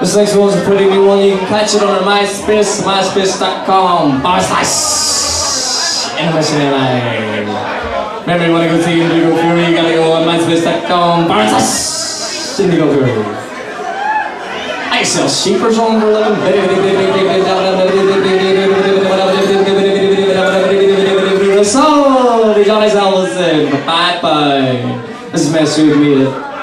This next one's a pretty new one. You can catch it on MySpace, myspace.com. Barslice. International. Remember, you want to go see Indigo Fury, you gotta go on myspace.com. Barslice. Indigo Fury. I sell sheep or something for a living. So, the Johnny Salvation. Bye bye. This is Mess We've Made.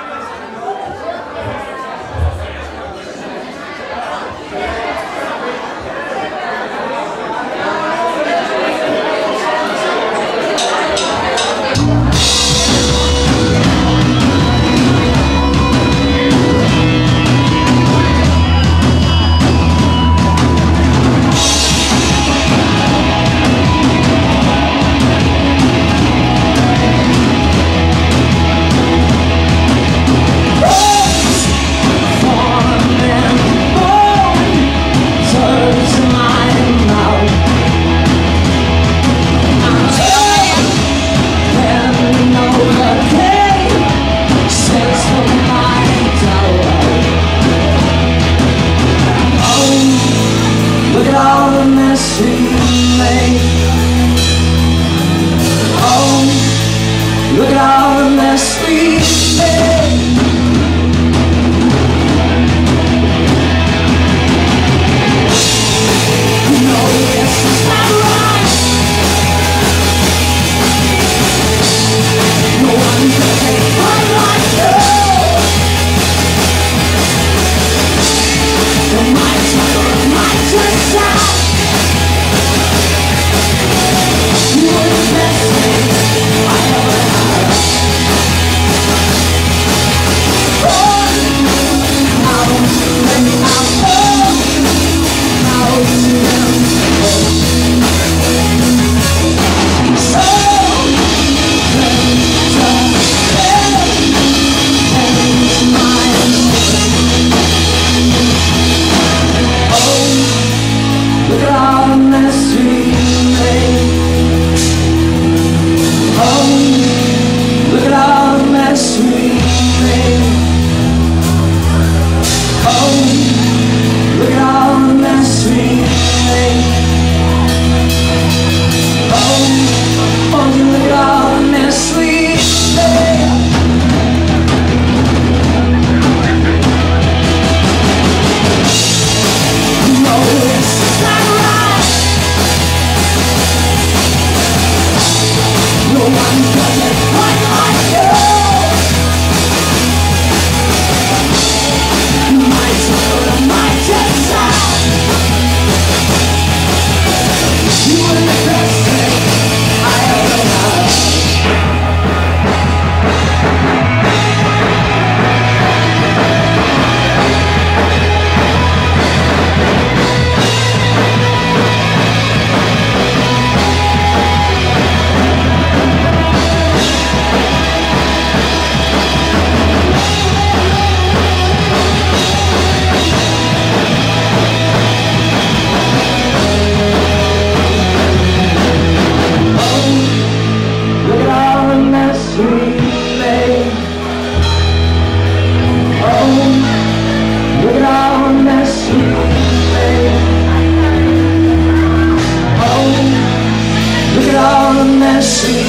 nasci.